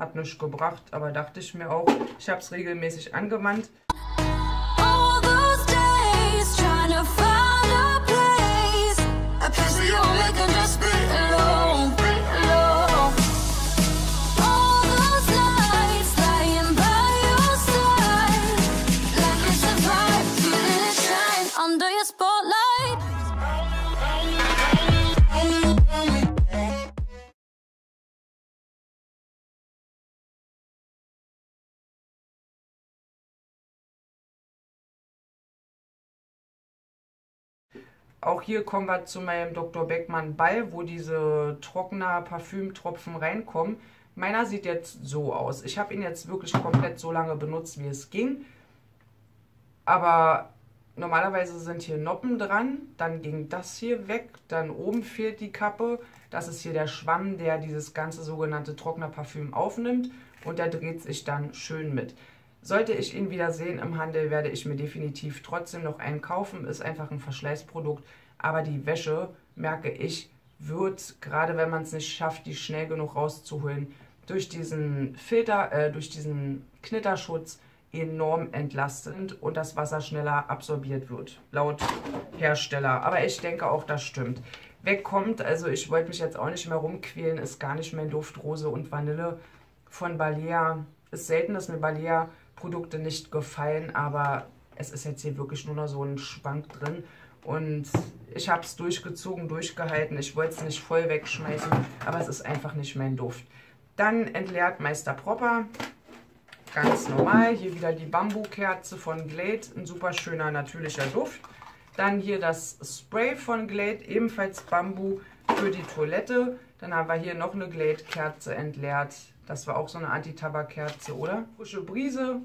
Hat nichts gebracht, aber dachte ich mir auch, ich habe es regelmäßig angewandt. Auch hier kommen wir zu meinem Dr. Beckmann Ball, wo diese trockener Parfümtropfen reinkommen. Meiner sieht jetzt so aus. Ich habe ihn jetzt wirklich komplett so lange benutzt, wie es ging. Aber normalerweise sind hier Noppen dran. Dann ging das hier weg. Dann oben fehlt die Kappe. Das ist hier der Schwamm, der dieses ganze sogenannte trockene Parfüm aufnimmt. Und der dreht sich dann schön mit. Sollte ich ihn wieder sehen im Handel, werde ich mir definitiv trotzdem noch einen kaufen. Ist einfach ein Verschleißprodukt. Aber die Wäsche, merke ich, wird, gerade wenn man es nicht schafft, die schnell genug rauszuholen, durch diesen Filter, äh, durch diesen Knitterschutz enorm entlastet und das Wasser schneller absorbiert wird, laut Hersteller. Aber ich denke auch, das stimmt. Wegkommt, also ich wollte mich jetzt auch nicht mehr rumquälen, ist gar nicht mein Duft Rose und Vanille von Balea. Ist selten, dass mir Balea Produkte nicht gefallen, aber es ist jetzt hier wirklich nur noch so ein Schwank drin. Und ich habe es durchgezogen, durchgehalten. Ich wollte es nicht voll wegschmeißen, aber es ist einfach nicht mein Duft. Dann entleert Meister Propper. Ganz normal. Hier wieder die Bambukerze von Glade. Ein super schöner, natürlicher Duft. Dann hier das Spray von Glade, ebenfalls Bambu für die Toilette. Dann haben wir hier noch eine Glade-Kerze entleert. Das war auch so eine Anti-Tabak-Kerze, oder? Frische Brise.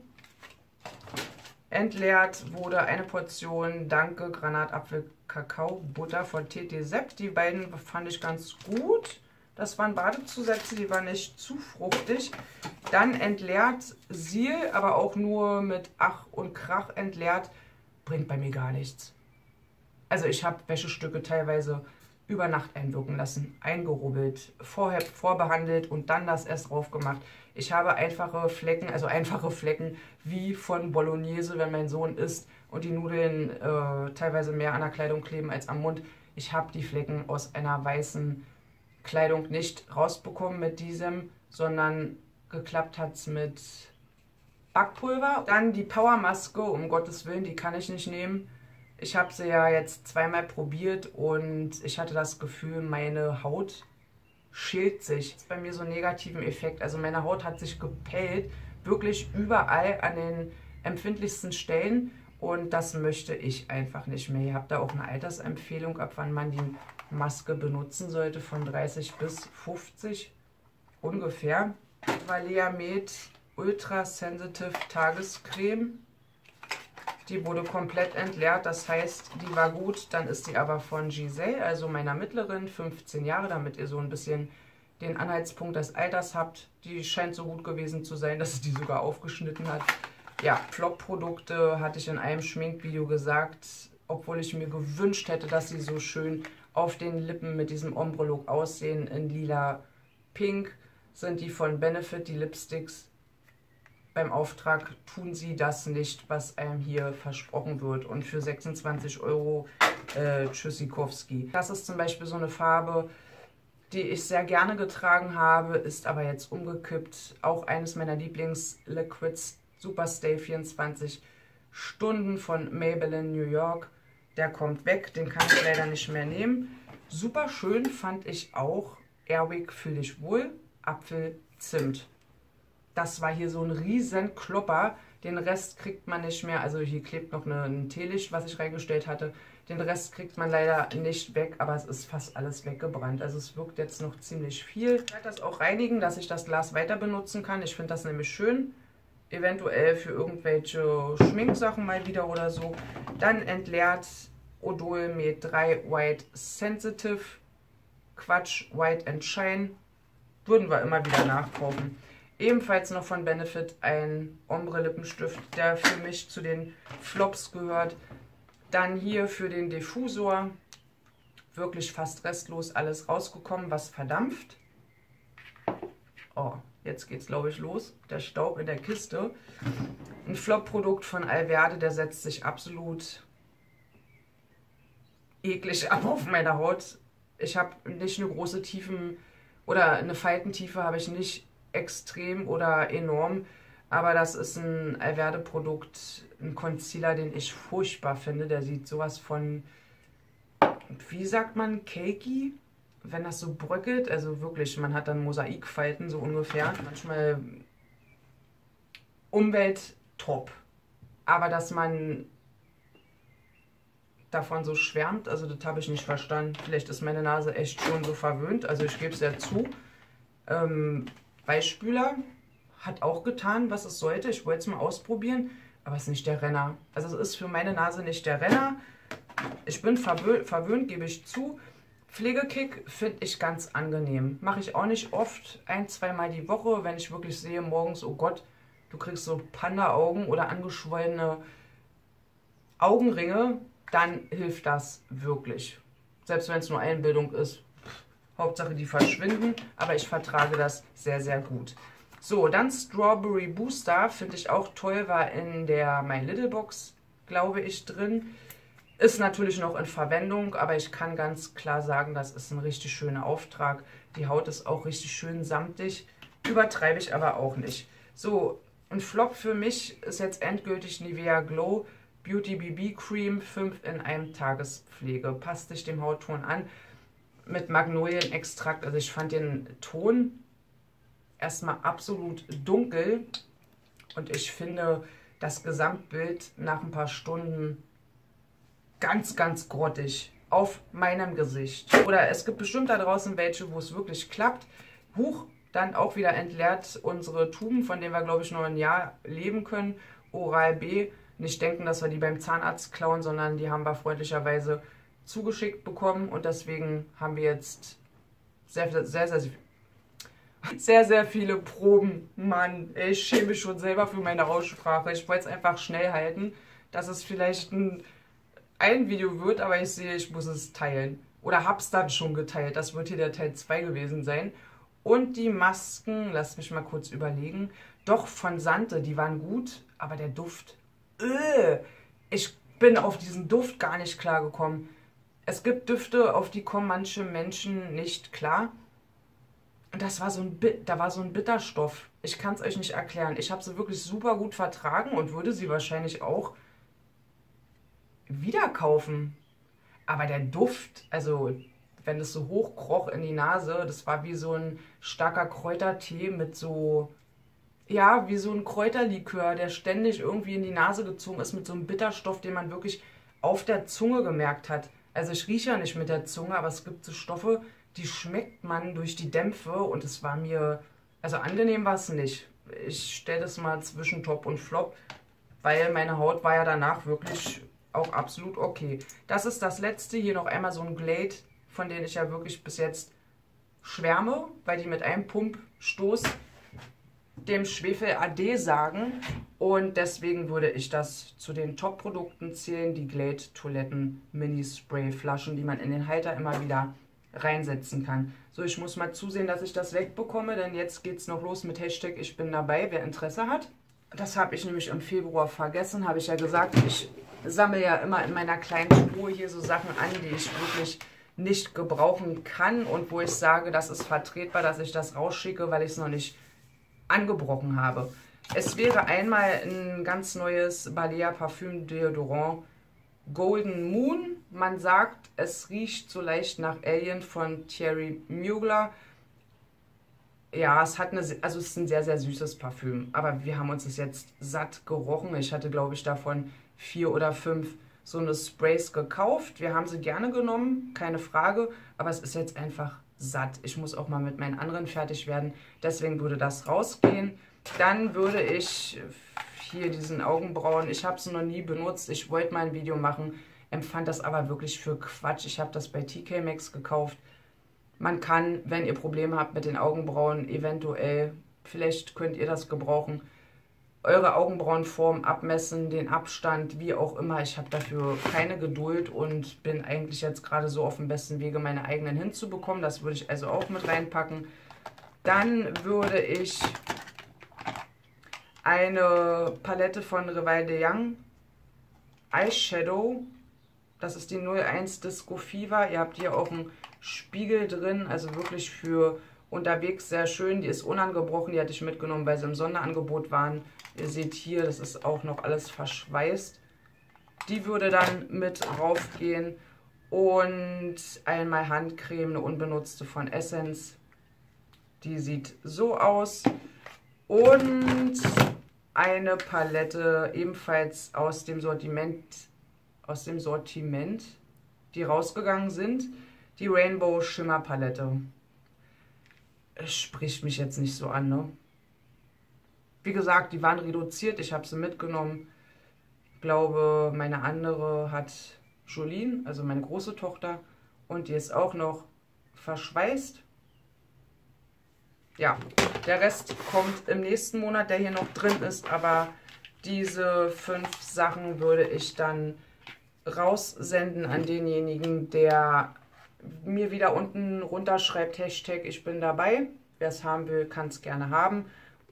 Entleert wurde eine Portion Danke Granatapfel Kakao Butter von TT Sepp. Die beiden fand ich ganz gut. Das waren Badezusätze, die waren nicht zu fruchtig. Dann entleert Seal, aber auch nur mit Ach und Krach entleert. Bringt bei mir gar nichts. Also ich habe Wäschestücke teilweise über Nacht einwirken lassen, eingerubbelt, vorher vorbehandelt und dann das erst drauf gemacht. Ich habe einfache Flecken, also einfache Flecken wie von Bolognese, wenn mein Sohn isst und die Nudeln äh, teilweise mehr an der Kleidung kleben als am Mund. Ich habe die Flecken aus einer weißen Kleidung nicht rausbekommen mit diesem, sondern geklappt hat es mit Backpulver. Dann die Powermaske, um Gottes Willen, die kann ich nicht nehmen. Ich habe sie ja jetzt zweimal probiert und ich hatte das Gefühl, meine Haut schält sich. Das ist bei mir so einen negativen Effekt. Also meine Haut hat sich gepellt, wirklich überall an den empfindlichsten Stellen. Und das möchte ich einfach nicht mehr. Ihr habt da auch eine Altersempfehlung, ab wann man die Maske benutzen sollte, von 30 bis 50 ungefähr. Valea Med Ultra Sensitive Tagescreme. Die wurde komplett entleert, das heißt, die war gut. Dann ist die aber von Giselle, also meiner mittleren, 15 Jahre, damit ihr so ein bisschen den Anhaltspunkt des Alters habt. Die scheint so gut gewesen zu sein, dass sie die sogar aufgeschnitten hat. Ja, Flop-Produkte hatte ich in einem Schminkvideo gesagt, obwohl ich mir gewünscht hätte, dass sie so schön auf den Lippen mit diesem Ombre-Look aussehen. In lila Pink sind die von Benefit, die Lipsticks beim Auftrag tun sie das nicht, was einem hier versprochen wird. Und für 26 Euro äh, Tschüssikowski. Das ist zum Beispiel so eine Farbe, die ich sehr gerne getragen habe, ist aber jetzt umgekippt. Auch eines meiner Lieblings-Liquids, Superstay 24 Stunden von Maybelline New York. Der kommt weg, den kann ich leider nicht mehr nehmen. Super schön fand ich auch Airwick Fühl dich wohl, Apfel Zimt. Das war hier so ein riesen Klopper. Den Rest kriegt man nicht mehr. Also hier klebt noch eine, ein Teelicht, was ich reingestellt hatte. Den Rest kriegt man leider nicht weg, aber es ist fast alles weggebrannt. Also es wirkt jetzt noch ziemlich viel. Ich werde das auch reinigen, dass ich das Glas weiter benutzen kann. Ich finde das nämlich schön. Eventuell für irgendwelche Schminksachen mal wieder oder so. Dann entleert Odol Med 3 White Sensitive. Quatsch White and Shine. Würden wir immer wieder nachkaufen. Ebenfalls noch von Benefit ein Ombre Lippenstift, der für mich zu den Flops gehört. Dann hier für den Diffusor wirklich fast restlos alles rausgekommen, was verdampft. Oh, Jetzt geht's, glaube ich, los. Der Staub in der Kiste. Ein Flop-Produkt von Alverde, der setzt sich absolut eklig ab auf meiner Haut. Ich habe nicht eine große Tiefen- oder eine Faltentiefe habe ich nicht extrem oder enorm. Aber das ist ein Alverde-Produkt, ein Concealer, den ich furchtbar finde. Der sieht sowas von, wie sagt man, cakey? wenn das so bröckelt, also wirklich, man hat dann Mosaikfalten so ungefähr. Manchmal Umwelt top. Aber dass man davon so schwärmt, also das habe ich nicht verstanden. Vielleicht ist meine Nase echt schon so verwöhnt, also ich gebe es ja zu. Ähm, Weichspüler hat auch getan, was es sollte. Ich wollte es mal ausprobieren, aber es ist nicht der Renner. Also es ist für meine Nase nicht der Renner. Ich bin verwöhnt, verwöhnt gebe ich zu. Pflegekick finde ich ganz angenehm. Mache ich auch nicht oft, ein, zweimal die Woche, wenn ich wirklich sehe morgens, oh Gott, du kriegst so Panda-Augen oder angeschwollene Augenringe, dann hilft das wirklich. Selbst wenn es nur Einbildung ist. Hauptsache die verschwinden, aber ich vertrage das sehr, sehr gut. So, dann Strawberry Booster, finde ich auch toll, war in der My Little Box, glaube ich, drin. Ist natürlich noch in Verwendung, aber ich kann ganz klar sagen, das ist ein richtig schöner Auftrag. Die Haut ist auch richtig schön samtig. Übertreibe ich aber auch nicht. So, ein Flop für mich ist jetzt endgültig Nivea Glow Beauty BB Cream 5 in einem Tagespflege. Passt sich dem Hautton an mit Magnolienextrakt. Also ich fand den Ton erstmal absolut dunkel und ich finde das Gesamtbild nach ein paar Stunden ganz, ganz grottig auf meinem Gesicht. Oder es gibt bestimmt da draußen welche, wo es wirklich klappt. Huch, dann auch wieder entleert unsere Tuben, von denen wir, glaube ich, noch ein Jahr leben können. Oral B. Nicht denken, dass wir die beim Zahnarzt klauen, sondern die haben wir freundlicherweise zugeschickt bekommen. Und deswegen haben wir jetzt sehr, sehr, sehr, sehr, sehr, viele Proben. Mann, ich schäme mich schon selber für meine Aussprache. Ich wollte es einfach schnell halten, dass es vielleicht ein ein Video wird, aber ich sehe, ich muss es teilen. Oder hab's dann schon geteilt. Das wird hier der Teil 2 gewesen sein. Und die Masken, lasst mich mal kurz überlegen. Doch, von Sante, die waren gut, aber der Duft. Öh, ich bin auf diesen Duft gar nicht klar gekommen. Es gibt Düfte, auf die kommen manche Menschen nicht klar. Und das war so ein, da war so ein Bitterstoff. Ich kann es euch nicht erklären. Ich habe sie wirklich super gut vertragen und würde sie wahrscheinlich auch wieder kaufen. Aber der Duft, also wenn es so hochkroch in die Nase, das war wie so ein starker Kräutertee mit so, ja, wie so ein Kräuterlikör, der ständig irgendwie in die Nase gezogen ist mit so einem Bitterstoff, den man wirklich auf der Zunge gemerkt hat. Also ich rieche ja nicht mit der Zunge, aber es gibt so Stoffe, die schmeckt man durch die Dämpfe und es war mir, also angenehm war es nicht. Ich stelle das mal zwischen Top und Flop, weil meine Haut war ja danach wirklich auch absolut okay. Das ist das letzte. Hier noch einmal so ein Glade, von dem ich ja wirklich bis jetzt schwärme, weil die mit einem Pumpstoß dem Schwefel AD sagen. Und deswegen würde ich das zu den Top-Produkten zählen. Die Glade Toiletten Mini Spray Flaschen, die man in den Halter immer wieder reinsetzen kann. So, ich muss mal zusehen, dass ich das wegbekomme, denn jetzt geht es noch los mit Hashtag Ich bin dabei, wer Interesse hat. Das habe ich nämlich im Februar vergessen, habe ich ja gesagt. Ich sammle ja immer in meiner kleinen Spur hier so Sachen an, die ich wirklich nicht gebrauchen kann und wo ich sage, das ist vertretbar, dass ich das rausschicke, weil ich es noch nicht angebrochen habe. Es wäre einmal ein ganz neues Balea Parfüm Deodorant Golden Moon. Man sagt, es riecht so leicht nach Alien von Thierry Mugler. Ja, es hat eine, also es ist ein sehr, sehr süßes Parfüm. Aber wir haben uns das jetzt satt gerochen. Ich hatte, glaube ich, davon vier oder fünf so eine Sprays gekauft. Wir haben sie gerne genommen, keine Frage, aber es ist jetzt einfach satt. Ich muss auch mal mit meinen anderen fertig werden, deswegen würde das rausgehen. Dann würde ich hier diesen Augenbrauen, ich habe sie noch nie benutzt, ich wollte mal ein Video machen, empfand das aber wirklich für Quatsch. Ich habe das bei TK Maxx gekauft. Man kann, wenn ihr Probleme habt mit den Augenbrauen, eventuell, vielleicht könnt ihr das gebrauchen, eure Augenbrauenform abmessen, den Abstand, wie auch immer. Ich habe dafür keine Geduld und bin eigentlich jetzt gerade so auf dem besten Wege, meine eigenen hinzubekommen. Das würde ich also auch mit reinpacken. Dann würde ich eine Palette von Reval de Young Eyeshadow. Das ist die 01 Disco Fever. Ihr habt hier auch einen Spiegel drin, also wirklich für unterwegs sehr schön. Die ist unangebrochen, die hatte ich mitgenommen, weil sie im Sonderangebot waren. Ihr seht hier, das ist auch noch alles verschweißt. Die würde dann mit raufgehen. Und einmal Handcreme, eine unbenutzte von Essence. Die sieht so aus. Und eine Palette ebenfalls aus dem Sortiment, aus dem Sortiment, die rausgegangen sind. Die Rainbow Shimmer Palette. Es spricht mich jetzt nicht so an, ne? Wie gesagt, die waren reduziert, ich habe sie mitgenommen. Ich glaube, meine andere hat Jolene, also meine große Tochter, und die ist auch noch verschweißt. Ja, der Rest kommt im nächsten Monat, der hier noch drin ist, aber diese fünf Sachen würde ich dann raussenden an denjenigen, der mir wieder unten runterschreibt, Hashtag ich bin dabei. Wer es haben will, kann es gerne haben.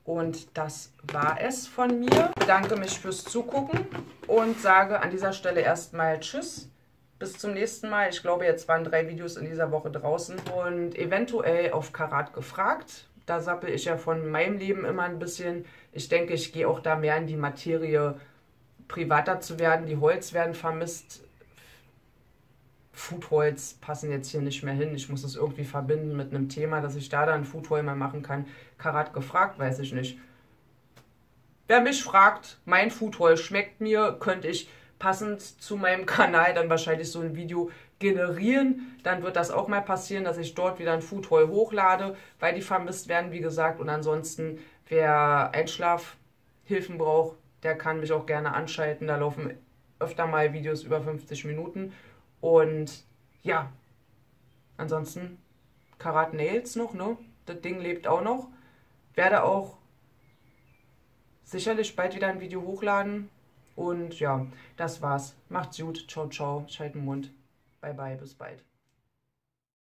Und das war es von mir. Ich bedanke mich fürs Zugucken und sage an dieser Stelle erstmal Tschüss. Bis zum nächsten Mal. Ich glaube, jetzt waren drei Videos in dieser Woche draußen und eventuell auf Karat gefragt. Da sappel ich ja von meinem Leben immer ein bisschen. Ich denke, ich gehe auch da mehr in die Materie, privater zu werden. Die Holz werden vermisst. Foodholz passen jetzt hier nicht mehr hin. Ich muss es irgendwie verbinden mit einem Thema, dass ich da dann Foodhol mal machen kann. Karat gefragt, weiß ich nicht. Wer mich fragt, mein Foodhol schmeckt mir, könnte ich passend zu meinem Kanal dann wahrscheinlich so ein Video generieren. Dann wird das auch mal passieren, dass ich dort wieder ein Foodhol hochlade, weil die vermisst werden, wie gesagt. Und ansonsten, wer Einschlafhilfen braucht, der kann mich auch gerne anschalten. Da laufen öfter mal Videos über 50 Minuten. Und ja, ansonsten Karat Nails noch, ne? Das Ding lebt auch noch. Werde auch sicherlich bald wieder ein Video hochladen. Und ja, das war's. Macht's gut. Ciao, ciao. Schalten Mund. Bye, bye. Bis bald.